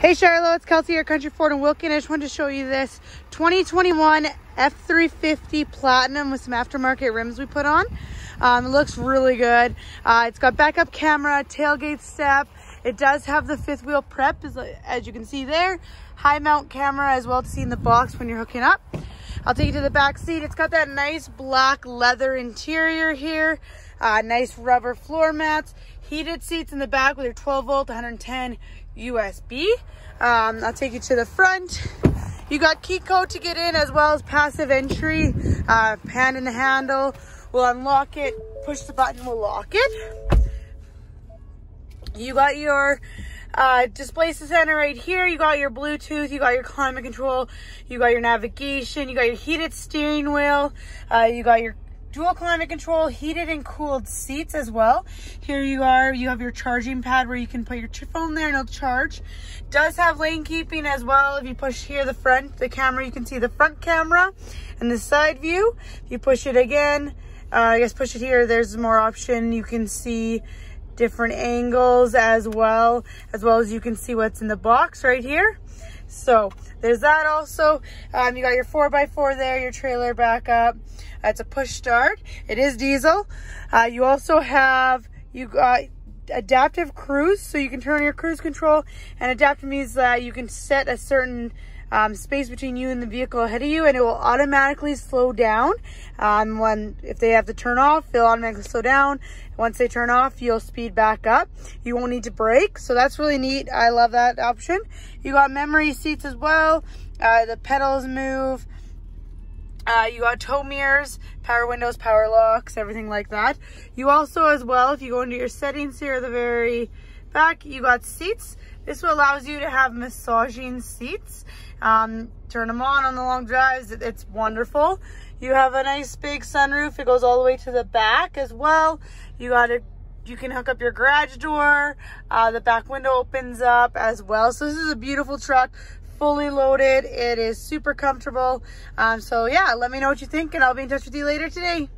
Hey Charlotte, it's Kelsey here, Country Ford and Wilkie. I just wanted to show you this 2021 F350 Platinum with some aftermarket rims we put on. Um, it looks really good. Uh, it's got backup camera, tailgate step. It does have the fifth wheel prep, as, as you can see there. High mount camera as well to see in the box when you're hooking up. I'll take you to the back seat. It's got that nice black leather interior here. Uh, nice rubber floor mats. Heated seats in the back with your 12 volt, 110 USB. Um, I'll take you to the front. You got key code to get in as well as passive entry. Uh, in the handle. We'll unlock it. Push the button, we'll lock it. You got your uh, display center right here. You got your Bluetooth, you got your climate control, you got your navigation, you got your heated steering wheel, uh, you got your dual climate control, heated and cooled seats as well. Here you are, you have your charging pad where you can put your phone there and it'll charge. Does have lane keeping as well. If you push here the front, the camera, you can see the front camera and the side view. If you push it again, uh, I guess push it here, there's more option. You can see different angles as well, as well as you can see what's in the box right here. So there's that also. Um, you got your 4x4 there, your trailer back up. It's a push start. It is diesel. Uh, you also have, you got adaptive cruise, so you can turn on your cruise control. And adaptive means that you can set a certain um, space between you and the vehicle ahead of you and it will automatically slow down. Um, when If they have to turn off, they'll automatically slow down. Once they turn off, you'll speed back up. You won't need to brake, so that's really neat. I love that option. You got memory seats as well. Uh, the pedals move. Uh, you got tow mirrors, power windows, power locks, everything like that. You also, as well, if you go into your settings here the very back, you got seats. This allows you to have massaging seats. Um, turn them on on the long drives. It's wonderful. You have a nice big sunroof. It goes all the way to the back as well. You got it. You can hook up your garage door. Uh, the back window opens up as well. So this is a beautiful truck fully loaded. It is super comfortable. Um, so yeah, let me know what you think and I'll be in touch with you later today.